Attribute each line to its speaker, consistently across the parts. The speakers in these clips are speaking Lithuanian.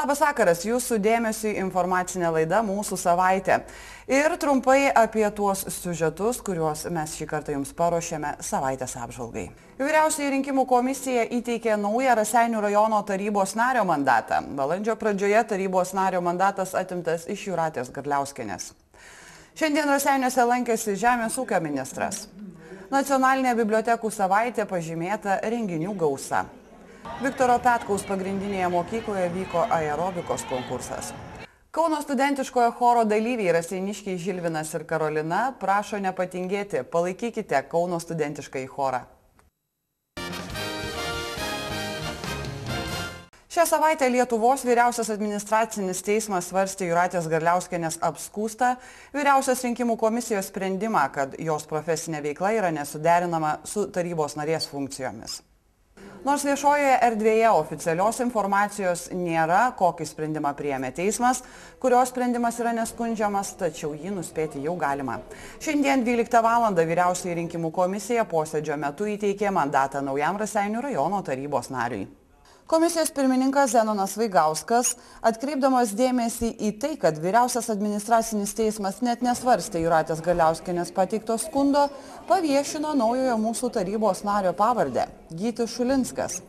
Speaker 1: Labas vakaras, jūsų dėmesio informacinė laida Mūsų savaitė. Ir trumpai apie tuos siužetus, kuriuos mes šį kartą jums paruošėme savaitės apžvalgai. Vyriausiai rinkimų komisija įteikė naują Raseinių rajono tarybos nario mandatą. Balandžio pradžioje tarybos nario mandatas atimtas iš Jūratės Garliauskenės. Šiandien Raseiniuose lankėsi Žemės ūkio ministras. Nacionalinė bibliotekų savaitė pažymėta renginių gausa. Viktoro Petkaus pagrindinėje mokykloje vyko aerobikos konkursas. Kauno studentiškojo choro dalyviai Raseiniškiai Žilvinas ir Karolina prašo nepatingėti, palaikykite Kauno studentiškai chorą. Šią savaitę Lietuvos vyriausias administracinis teismas svarstė Juratės Garliauskenės apskūstą vyriausios rinkimų komisijos sprendimą, kad jos profesinė veikla yra nesuderinama su tarybos narės funkcijomis. Nors viešojoje erdvėje oficialios informacijos nėra, kokį sprendimą priėmė teismas, kurio sprendimas yra neskundžiamas, tačiau jį nuspėti jau galima. Šiandien 12 val. vyriausiai rinkimų komisija posėdžio metu įteikė mandatą naujam Raseinių rajono tarybos nariui. Komisijos pirmininkas Zenonas Vaigauskas, atkreipdamas dėmesį į tai, kad vyriausias administracinis teismas net nesvarstė Juratės Galiauskinės pateikto skundo, paviešino naujojo mūsų tarybos nario pavardę - Gyti Šulinskas.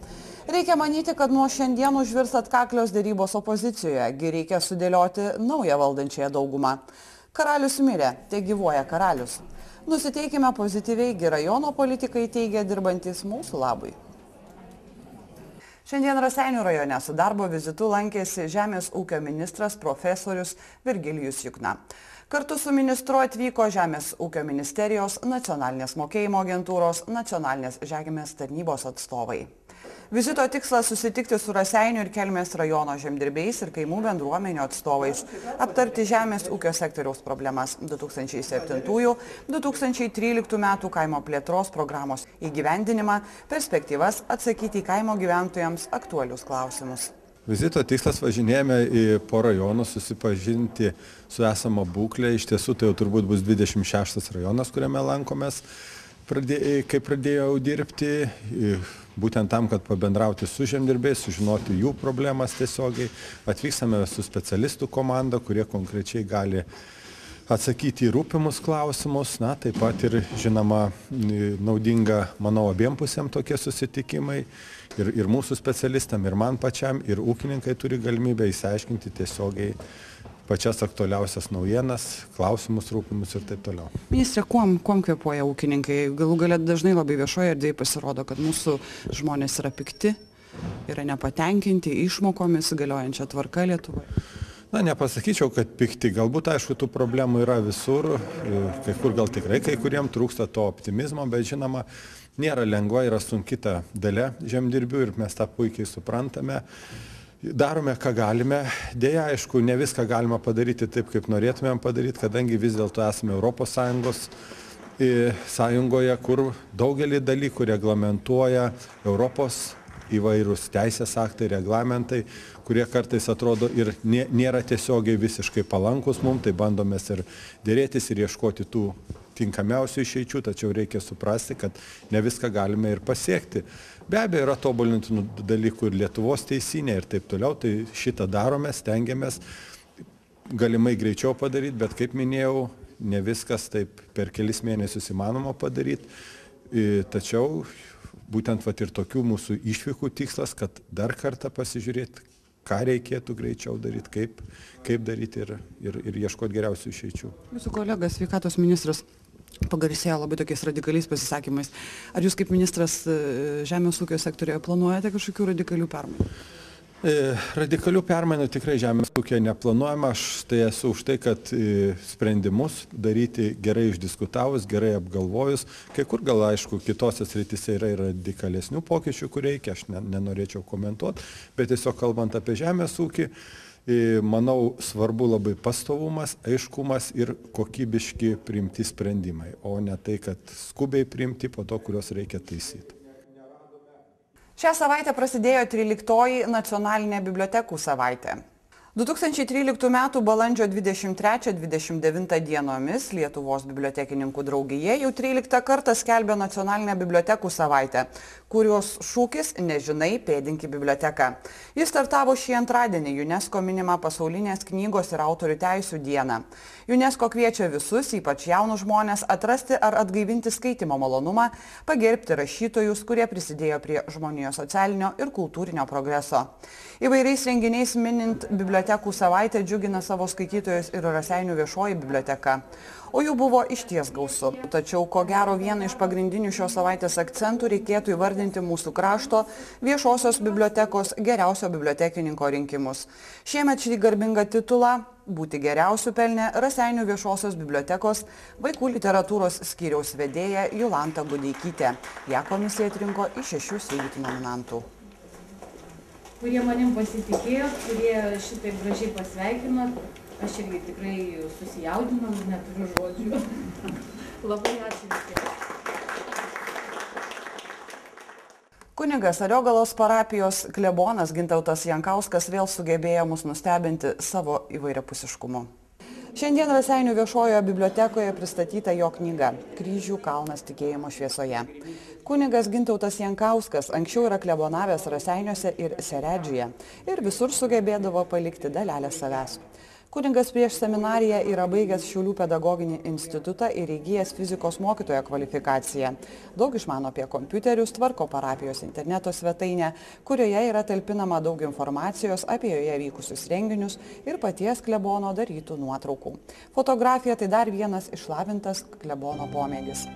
Speaker 1: Reikia manyti, kad nuo šiandien užvirs atkaklios dėrybos opozicijoje, gi reikia sudėlioti naują valdančiąją daugumą. Karalius mirė, tai gyvoja karalius. Nusiteikime pozityviai, gi rajono politikai teigia dirbantis mūsų labui. Šiandien Raseinių rajone su darbo vizitu lankėsi Žemės ūkio ministras profesorius Virgilijus Jukna. Kartu su ministru atvyko Žemės ūkio ministerijos, nacionalinės mokėjimo agentūros, nacionalinės žemės tarnybos atstovai. Vizito tikslas susitikti su Raseinių ir Kelmės rajono žemdirbiais ir kaimų bendruomenių atstovais, aptarti žemės ūkio sektoriaus problemas 2007-2013 metų kaimo plėtros programos įgyvendinimą, perspektyvas atsakyti į kaimo gyventojams aktualius klausimus.
Speaker 2: Vizito tikslas važinėjame į po rajonų, susipažinti su esama būklė. Iš tiesų tai jau turbūt bus 26 rajonas, kuriame lankomės, pradė, kai pradėjau dirbti būtent tam, kad pabendrauti su žemdirbiais, sužinoti jų problemas tiesiogiai. Atvykstame su specialistų komanda, kurie konkrečiai gali atsakyti į rūpimus klausimus. Na, taip pat ir, žinoma, naudinga, manau, abiem pusėm tokie susitikimai. Ir, ir mūsų specialistam, ir man pačiam, ir ūkininkai turi galimybę įsiaiškinti tiesiogiai pačias aktualiausias naujienas, klausimus rūpimus ir taip toliau.
Speaker 1: Ministrė, kuom, kuom kvepuoja ūkininkai? Galų galia dažnai labai viešoje erdvėje pasirodo, kad mūsų žmonės yra pikti, yra nepatenkinti išmokomis galiojančią tvarką Lietuvoje.
Speaker 2: Na, nepasakyčiau, kad pikti. Galbūt, aišku, tų problemų yra visur. Kai kur gal tikrai, kai kuriem trūksta to optimizmo, bet žinoma, nėra lengva, yra sunki ta dalė žemdirbių ir mes tą puikiai suprantame darome ką galime. Deja aišku ne viską galima padaryti taip kaip norėtumėm padaryt kadangi vis dėlto esame europos sąjungos sąjungoje kur daugelį dalykų reglamentuoja europos įvairūs teisės aktai reglamentai kurie kartais atrodo ir nė nėra tiesiogiai visiškai palankūs mum tai bandom mes ir derėtis ir ieškoti tų tinkamiausių išeičių tačiau reikia suprasti kad ne viską galime ir pasiekti be abejo yra tobulintinų dalykų ir lietuvos teisyne ir taip toliau tai šitą darome stengiamės galimai greičiau padaryt bet kaip minėjau ne viskas taip per kelis mėnesius įmanoma padaryt. Tačiau būtent vat ir tokių mūsų išvykų tikslas kad dar kartą pasižiūrėt ką reikėtų greičiau daryt kaip kaip daryt ir ir ir ieškot geriausių išeičių.
Speaker 1: Jūsų kolega sveikatos ministras pagarsėjo labai tokiais radikaliais pasisakymais. Ar jūs kaip ministras e, žemės ūkio sektorioje planuojate kažkokių radikalių permainų?
Speaker 2: E, radikalių permainų tikrai žemės ūkio neplanuojama. Aš tai esu už tai, kad e, sprendimus daryti gerai išdiskutavus, gerai apgalvojus. Kai kur gal aišku, kitose srityse yra ir radikalesnių pokyčių, kur reikia, aš nenorėčiau komentuoti, bet tiesiog kalbant apie žemės ūkį, manau svarbu labai pastovumas aiškumas ir kokybiški priimti sprendimai o ne tai kad skubiai priimti po to kuriuos reikia taisyt
Speaker 1: Šią savaitę prasidėjo 13-oji nacionalinė bibliotekų savaitė. 2013 m. balandžio 23-29 dienomis Lietuvos bibliotekininkų draugija jau 13 kartą skelbė nacionalinę bibliotekų savaitę, kurios šūkis Nežinai, pėdinki biblioteką. Jis startavo šį antradienį UNESCO minimą pasaulinės knygos ir autorių teisų dieną. UNESCO kviečia visus, ypač jaunus žmonės, atrasti ar atgaivinti skaitimo malonumą, pagerbti rašytojus, kurie prisidėjo prie žmonijos socialinio ir kultūrinio progreso. Įvairiais renginiais minint bibliotekų savaitę džiugina savo skaitytojus ir Raseinių viešoji biblioteka o jų buvo išties gausu. Tačiau, ko gero, vieną iš pagrindinių šios savaitės akcentų reikėtų įvardinti mūsų krašto viešosios bibliotekos geriausio bibliotekininko rinkimus. Šiemet šį garbingą titulą būti geriausių pelnė Raseinių viešosios bibliotekos vaikų literatūros skyriaus vedėja Julanta Gudeikytė. Ja komisija atrinko iš šešių siūlytų nominantų
Speaker 3: kurie manim pasitikėjo, kurie šitaip gražiai pasveikino, Aš irgi tikrai susijaudinau ir neturiu žodžių. Labai ačiū visiems.
Speaker 1: Kunigas Ariogalos parapijos klebonas Gintautas Jankauskas vėl sugebėjo mus nustebinti savo įvairiapusiškumu. Šiandien Raseinių viešojoje bibliotekoje pristatyta jo knyga Kryžių kalnas tikėjimo šviesoje. Kunigas Gintautas Jankauskas anksčiau yra klebonavęs Raseiniuose ir Seredžyje ir visur sugebėdavo palikti dalelę savęs. Kuningas prieš seminariją yra baigęs Šiaulių pedagoginį institutą ir įgyjęs fizikos mokytojo kvalifikaciją. Daug išmano apie kompiuterius, tvarko parapijos interneto svetainę, kurioje yra talpinama daug informacijos apie joje vykusius renginius ir paties klebono darytų nuotraukų. Fotografija tai dar vienas išlavintas klebono pomėgis.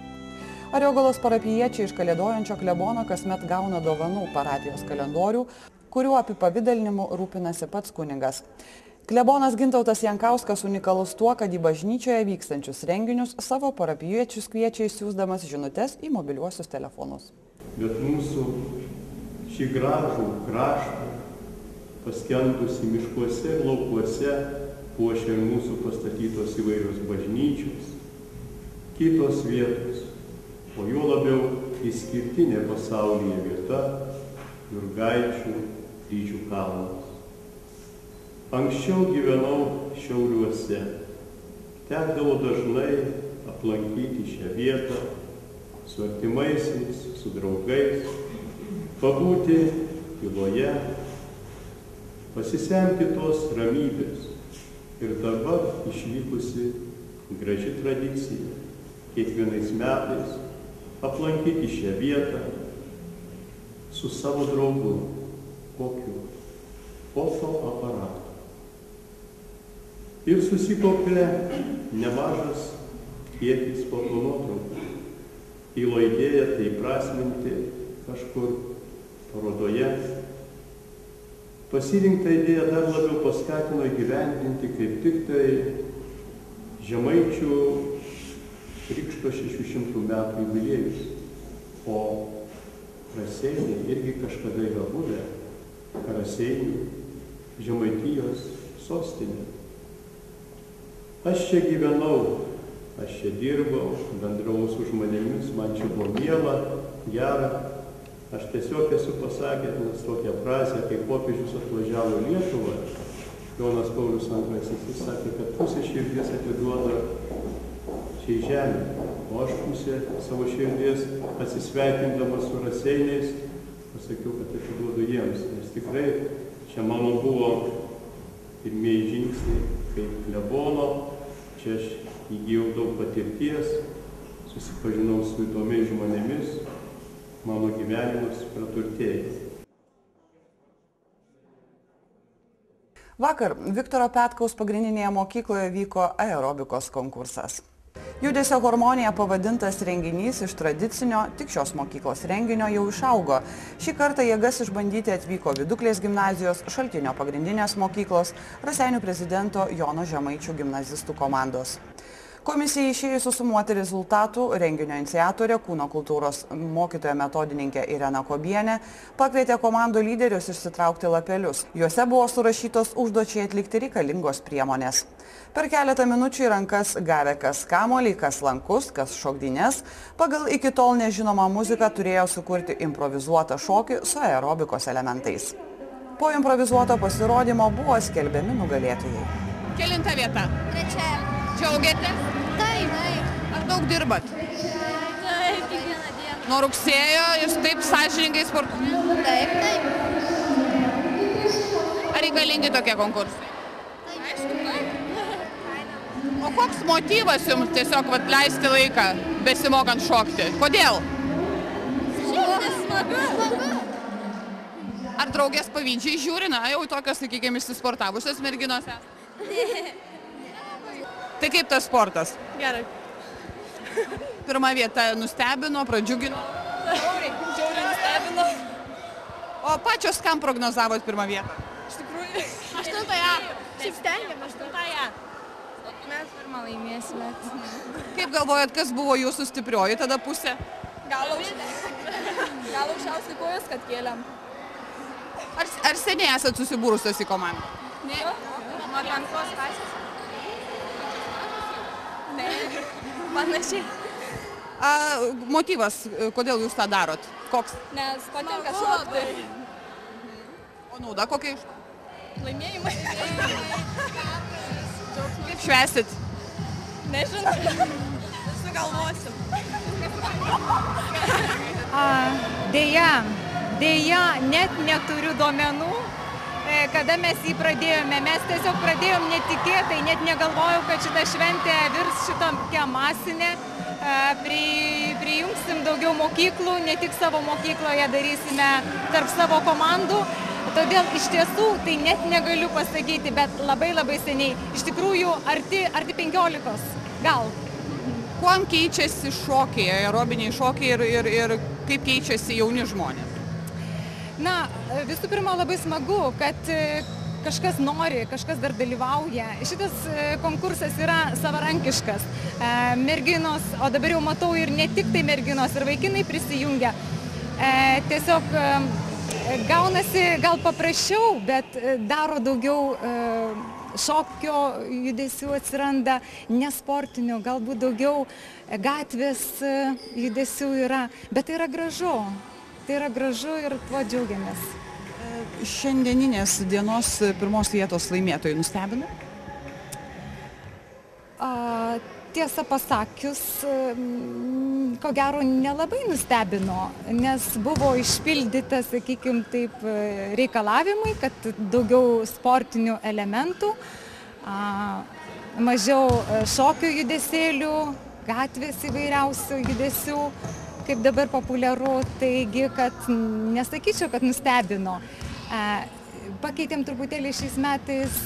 Speaker 1: Ariogalos parapiečiai iš kalėdojančio klebono kasmet gauna dovanų parapijos kalendorių, kuriuo apipavidalinimu rūpinasi pats kuningas. Klebonas Gintautas Jankauskas unikalus tuo, kad į bažnyčioje vykstančius renginius savo parapiečius kviečia įsiūsdamas žinutės į mobiliuosius telefonus.
Speaker 4: Bet mūsų šį gražų kraštą, paskendusi miškuose ir laukuose, puošia ir mūsų pastatytos įvairios bažnyčios, kitos vietos, o juo labiau išskirtinė pasaulyje vieta - Jurgaičių kryžių kalnas. Anksčiau gyvenau Šiauliuose. Tekdavo dažnai aplankyti šią vietą su artimaisiais, su draugais, pabūti tyloje, pasisemti tos ramybės. Ir dabar išvykusi graži tradicija kiekvienais metais aplankyti šią vietą su savo draugu, kokiu fotoaparatu ir susikaupė nemažas kiekis fotonuotraukų. Kilo idėja tai prasminti kažkur parodoje. Pasirinktą idėją dar labiau paskatino įgyvendinti kaip tik tai žemaičių Krikšto 600 metų jubiliejus. O Raseiniai irgi kažkada yra buvę Raseinių Žemaitijos sostinė. Aš čia gyvenau, aš čia dirbau, bendravau su žmonėmis, man čia buvo miela, gera. Aš tiesiog esu pasakęs tokią frazę, kai popiežius atvažiavo Lietuvą, Jonas Paulius II, jis sakė, kad pusė širdies atiduoda šiai žemė, o aš pusę savo širdies atsisveikindamas su raseiniais pasakiau, kad atiduodu jiems, nes tikrai čia mano buvo pirmieji žingsniai kaip klebono Čia aš įgyjau daug patirties, susipažinau su įdomiais žmonėmis, mano gyvenimas praturtėjo.
Speaker 1: Vakar Viktoro Petkaus pagrindinėje mokykloje vyko aerobikos konkursas. Judesio harmonija pavadintas renginys iš tradicinio, tik šios mokyklos renginio jau išaugo. Šį kartą jėgas išbandyti atvyko Viduklės gimnazijos, Šaltinio pagrindinės mokyklos, Raseinių prezidento Jono Žemaičių gimnazistų komandos. Komisijai išėjus susumuoti rezultatų, renginio iniciatorė, kūno kultūros mokytoja metodininkė Irena Kobienė pakvietė komandų lyderius išsitraukti lapelius. Juose buvo surašytos užduočiai atlikti reikalingos priemonės. Per keletą minučių į rankas gavę kas kamolį, kas lankus, kas šokdinės, pagal iki tol nežinomą muziką turėjo sukurti improvizuotą šokį su aerobikos elementais. Po improvizuoto pasirodymo buvo skelbiami nugalėtojai.
Speaker 5: Kelinta vieta.
Speaker 6: Trečia.
Speaker 5: Džiaugiatės?
Speaker 6: Taip. Taip.
Speaker 5: Ar daug dirbat?
Speaker 6: Taip, kiekvieną dieną.
Speaker 5: Nuo rugsėjo jūs taip sąžiningai sportuojate.
Speaker 6: Taip, taip.
Speaker 5: Ar reikalingi tokie konkursai?
Speaker 6: Aišku, taip.
Speaker 5: O koks motyvas jums tiesiog vat, leisti laiką besimokant šokti? Kodėl?
Speaker 6: Šiaip smagu. Smagu.
Speaker 5: Ar draugės pavydžiai žiūri, na, jau tokios, sakykime, išsisportavusios merginos? esat? Tai kaip tas sportas?
Speaker 7: Gerai.
Speaker 5: Pirma vieta nustebino, pradžiugino.
Speaker 7: Žiauriai, žiauriai nustebino.
Speaker 5: O pačios kam prognozavot pirmą vietą?
Speaker 7: Iš tikrųjų.
Speaker 6: Aštuntąją.
Speaker 7: Šiaip stengiamės. Aštuntąją. Mes pirmą laimėsime.
Speaker 5: Kaip galvojat, kas buvo jūsų stiprioji tada pusė?
Speaker 7: Gal aukščiausiai. Gal aukščiausiai kojas, kad kėlėm.
Speaker 5: Ar, ar seniai esat susibūrusios į komandą?
Speaker 7: Ne. Nuo penktos klasės. Ne. Panašiai.
Speaker 5: A, motyvas, kodėl jūs tą darot? Koks?
Speaker 7: Nes patinka šokti.
Speaker 5: O nauda kokia iš?
Speaker 7: Laimėjimai.
Speaker 5: Kaip švesit?
Speaker 7: Nežinau. Sugalvosim.
Speaker 8: A, Deja, deja, net neturiu duomenų, kada mes jį pradėjome. Mes tiesiog pradėjom netikėtai, net negalvojau, kad šita šventė virs šitokia masinė. Pri, prijungsim daugiau mokyklų, ne tik savo mokykloje darysime tarp savo komandų. Todėl iš tiesų tai net negaliu pasakyti, bet labai labai seniai. Iš tikrųjų, arti, arti 15. Gal.
Speaker 5: Kuom keičiasi šokiai, aerobiniai šokiai ir, ir, ir kaip keičiasi jauni žmonės?
Speaker 8: Na, visų pirma, labai smagu, kad e, kažkas nori, kažkas dar dalyvauja. Šitas e, konkursas yra savarankiškas. E, Merginos, o dabar jau matau ir ne tik tai merginos, ir vaikinai prisijungia. Tiesiog gaunasi gal paprasčiau, bet daro daugiau šokio judesių atsiranda, nesportinių, galbūt daugiau gatvės judesių yra, bet tai yra gražu. Tai yra gražu ir tuo džiaugiamės.
Speaker 1: Šiandieninės dienos pirmos vietos laimėtojai nustebino?
Speaker 8: A, tiesą pasakius, ko gero nelabai nustebino, nes buvo išpildyta, sakykime, taip e, reikalavimai, kad daugiau sportinių elementų, a, mažiau e, šokio judesėlių, gatvės įvairiausių judesių, kaip dabar populiaru, taigi, kad nesakyčiau, kad nustebino. Pakeitėm truputėlį šiais metais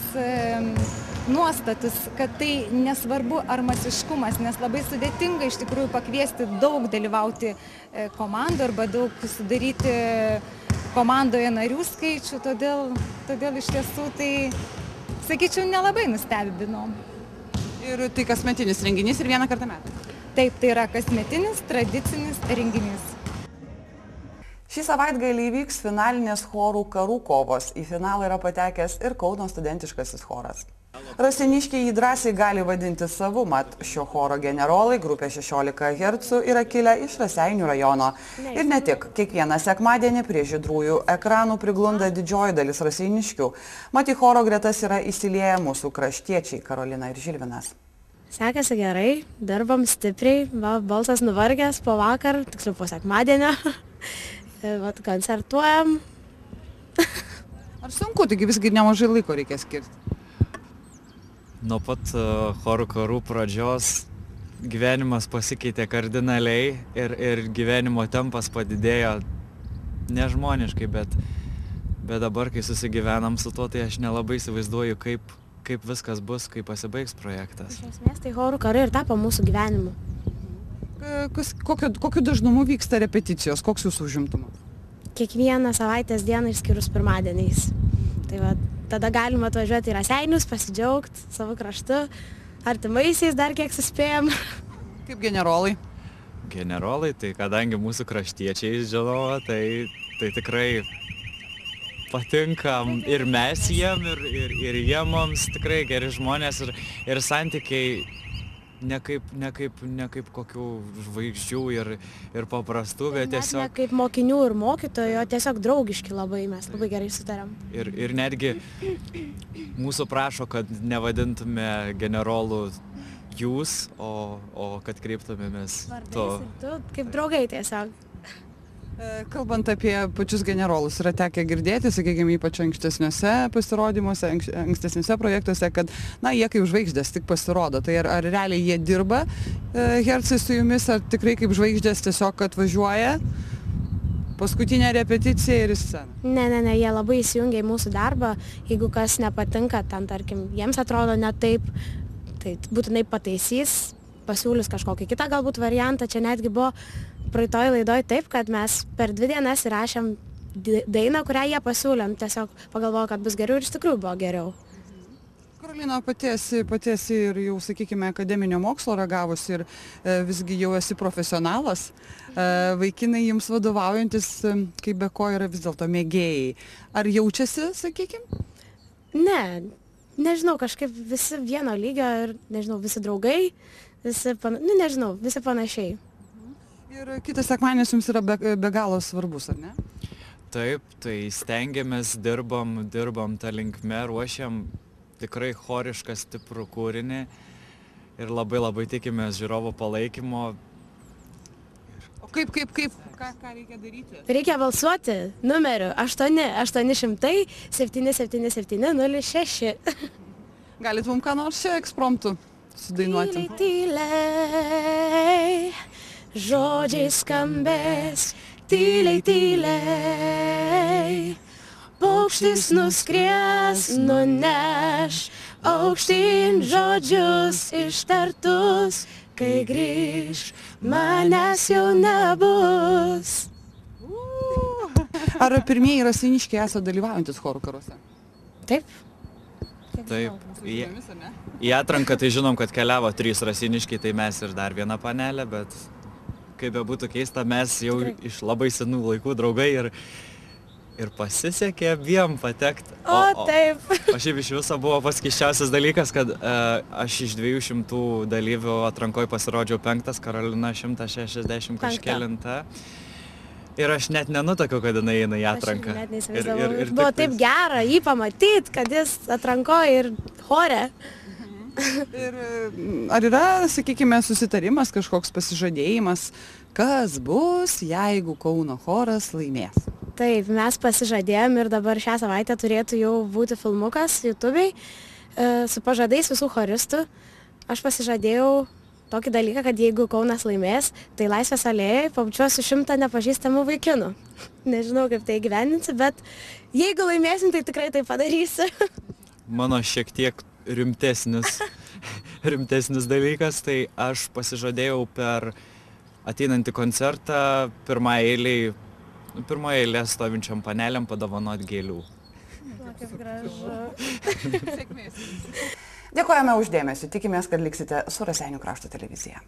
Speaker 8: nuostatus, kad tai nesvarbu ar masiškumas, nes labai sudėtinga iš tikrųjų pakviesti daug dalyvauti e, komandų arba daug sudaryti komandoje narių skaičių, todėl, todėl iš tiesų tai, sakyčiau, nelabai nustebino.
Speaker 1: Ir tai kasmetinis renginys ir vieną kartą metai.
Speaker 8: Taip, tai yra kasmetinis, tradicinis renginys.
Speaker 1: Šį savaitgalį įvyks finalinės chorų karų kovos. Į finalą yra patekęs ir Kauno studentiškasis choras. Rasiniškiai jį drąsiai gali vadinti savu, mat šio choro generolai grupė 16 Hz yra kilę iš Raseinių rajono. Ir ne tik, kiekvieną sekmadienį prie žydrųjų ekranų priglunda didžioji dalis Rasiniškių. Mat į choro gretas yra įsilieję mūsų kraštiečiai Karolina ir Žilvinas.
Speaker 9: Sekasi gerai, dirbam stipriai, va, balsas nuvargęs po vakar, tiksliau po sekmadienio. Vat koncertuojam.
Speaker 1: Ar sunku, taigi visgi nemažai laiko reikia skirti?
Speaker 10: Nuo pat e, chorų karų pradžios gyvenimas pasikeitė kardinaliai ir, ir gyvenimo tempas padidėjo nežmoniškai, bet, bet dabar, kai susigyvenam su tuo, tai aš nelabai įsivaizduoju, kaip, kaip viskas bus, kai pasibaigs projektas.
Speaker 9: Iš esmės tai chorų karai ir tapo mūsų gyvenimu.
Speaker 1: E, Kas, kokio, kokiu dažnumu vyksta repeticijos, koks jūsų užimtumas?
Speaker 9: Kiekvieną savaitės dieną išskyrus pirmadieniais. Tai va, tada galima atvažiuoti į Raseinius, pasidžiaugti savo kraštu, artimaisiais dar kiek suspėjom.
Speaker 1: Kaip generolai?
Speaker 10: Generolai, tai kadangi mūsų kraštiečiai žinoma, tai, tai tikrai patinkam ir mes jiem, ir, ir, ir jie mums tikrai geri žmonės ir, ir santykiai ne kaip ne kaip ne kaip kokių žvaigždžių ir ir paprastų bet
Speaker 9: Net ne
Speaker 10: tiesiog
Speaker 9: kaip mokinių ir mokytojų, o tiesiog draugiški labai, mes labai gerai sutarėm.
Speaker 10: ir ir netgi mūsų prašo kad nevadintume generolų jūs o o kad kreiptumėmės tu
Speaker 9: Tu kaip draugai tiesiog.
Speaker 1: E, Kalbant apie pačius generolus, yra tekę girdėti, sakykime, ypač ankstesniuose pasirodymuose, anks- ankstesniuose projektuose, kad, na, jie kaip žvaigždės tik pasirodo. Tai ar, ar realiai jie dirba e, hercai su jumis, ar tikrai kaip žvaigždės tiesiog atvažiuoja, paskutinė repeticija ir į sceną?
Speaker 9: Ne, ne, ne, jie labai įsijungia į mūsų darbą, jeigu kas nepatinka, ten tarkim, jiems atrodo ne taip, tai būtinai pataisys, pasiūlys kažkokį kitą galbūt variantą. Čia netgi buvo praeitoj laidoj taip, kad mes per dvi dienas įrašėm dainą, kurią jie pasiūlėm, tiesiog pagalvojo, kad bus geriau ir iš tikrųjų buvo geriau.
Speaker 1: Karolina, patiesi, patiesi ir jau, sakykime, akademinio mokslo ragavusi ir e, visgi jau esi profesionalas. E, vaikinai jums vadovaujantis, e, kaip be ko yra vis dėlto mėgėjai. Ar jaučiasi, sakykime?
Speaker 9: Ne, nežinau, kažkaip visi vieno lygio ir, nežinau, visi draugai, visi, pana... nu, nežinau, visi panašiai.
Speaker 1: Ir kitas sekmanis jums yra be, be galo svarbus, ar ne?
Speaker 10: taip tai stengiamės dirbam dirbam ta linkme ruošiam tikrai chorišką stiprų kūrinį ir labai labai tikimės žiūrovų palaikymo
Speaker 1: O kaip, kaip, kaip, ką, ką reikia daryti?
Speaker 9: Reikia balsuoti numeriu 8 800 777 06.
Speaker 1: Galit mums ką nors čia ekspromptų sudainuoti?
Speaker 9: Tyliai, tyliai, žodžiai skambės, tyliai, tyliai. Paukštis nuskries, nuneš, aukštyn žodžius ištartus, kai grįž, manęs jau nebus.
Speaker 1: Ar pirmieji rasiniškiai esate dalyvaujantis chorų karuose?
Speaker 9: Taip.
Speaker 10: taip į, į atranką tai žinom kad keliavo trys rasiniškiai tai mes ir dar viena panelė bet kaip bebūtų keista mes jau iš labai senų laikų draugai ir ir pasisekė abiem patekt
Speaker 9: O, taip.
Speaker 10: o šiaip iš viso buvo pats keisčiausias dalykas kad e, aš iš dviejų šimtų dalyvių atrankoj pasirodžiau penktas karolina šimtas šešiasdešim
Speaker 9: Penkta.
Speaker 10: kažkelinta ir aš net nenutuokiau kad jinai eina į atranką
Speaker 9: Aš net
Speaker 10: ir,
Speaker 9: neįsivaizdavau.
Speaker 10: ir, ir
Speaker 9: Buvo
Speaker 10: tiktais-
Speaker 9: taip gera jį pamatyti, kad jis atrankoje ir chore.
Speaker 1: Ir mm, ar yra, sakykime, susitarimas, kažkoks pasižadėjimas, kas bus, jeigu Kauno choras laimės?
Speaker 9: Taip, mes pasižadėjom ir dabar šią savaitę turėtų jau būti filmukas YouTube'ai e, su pažadais visų choristų. Aš pasižadėjau tokį dalyką, kad jeigu Kaunas laimės, tai Laisvės alėjai pabučiuosiu šimtą nepažįstamų vaikinų. Nežinau, kaip tai gyveninsi, bet jeigu laimėsim, tai tikrai tai padarysiu.
Speaker 10: mano šiek tiek rimtesnis, rimtesnis dalykas, tai aš pasižadėjau per ateinantį koncertą pirmąją eilį, pirmoje eilė stovinčiam paneliam padovanot gėlių.
Speaker 9: Kaip gražu.
Speaker 1: Dėkojame uždėmesi, tikimės, kad liksite su Raseinių krašto televizija.